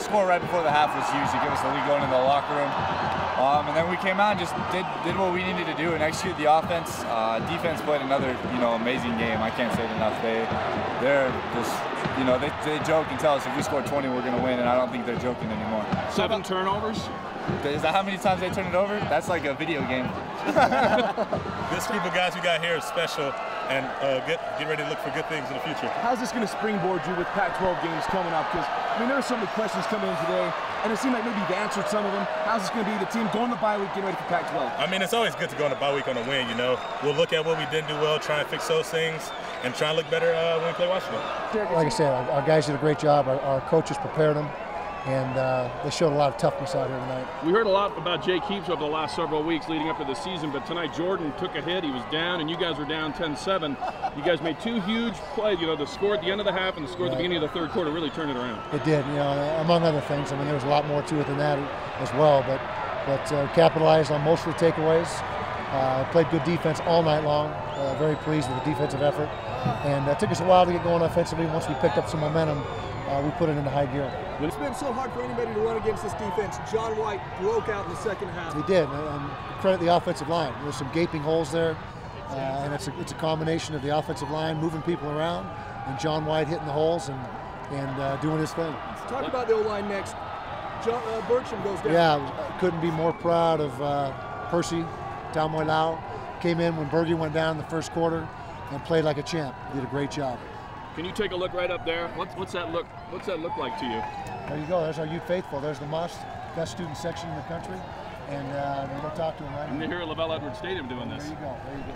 score right before the half was huge to give us the lead going into the locker room. Um, and then we came out and just did, did what we needed to do and execute the offense. Uh, defense played another you know amazing game. I can't say it enough. They they're just you know they, they joke and tell us if we score 20 we're going to win, and I don't think they're joking anymore. Seven turnovers. Is that how many times they turn it over? That's like a video game. this group of guys we got here is special and uh, get get ready to look for good things in the future. How's this going to springboard you with Pac-12 games coming up? Because I mean, there are so many questions coming in today, and it seemed like maybe you've answered some of them. How's this going to be the team going to bye week, getting ready for Pac-12? I mean, it's always good to go on the bye week on a win. You know, we'll look at what we didn't do well, try and fix those things, and try and look better uh, when we play Washington. Like I said, our, our guys did a great job. Our, our coaches prepared them and uh, they showed a lot of toughness out here tonight. We heard a lot about Jake Heaps over the last several weeks leading up to the season, but tonight Jordan took a hit. He was down, and you guys were down 10-7. You guys made two huge plays. You know, the score at the end of the half and the score at the beginning of the third quarter really turned it around. It did, you know, among other things. I mean, there was a lot more to it than that as well, but but uh, capitalized on most of the takeaways. Uh, played good defense all night long. Uh, very pleased with the defensive effort, and it took us a while to get going offensively. Once we picked up some momentum, uh, we put it into high gear. It's been so hard for anybody to run against this defense. John White broke out in the second half. He did, and credit the offensive line. There's some gaping holes there, uh, and it's a, it's a combination of the offensive line moving people around, and John White hitting the holes and and uh, doing his thing. Talk about the O-line next. John uh, Bergstrom goes down. Yeah, couldn't be more proud of uh, Percy Lau. Came in when Bergie went down in the first quarter and played like a champ. Did a great job. Can you take a look right up there? What's, what's that look? What's that look like to you? There you go. There's our Ute faithful. There's the MUSS best student section in the country, and uh, we'll talk to them right And here at LaVell Edwards Stadium doing this. There you go. There you go.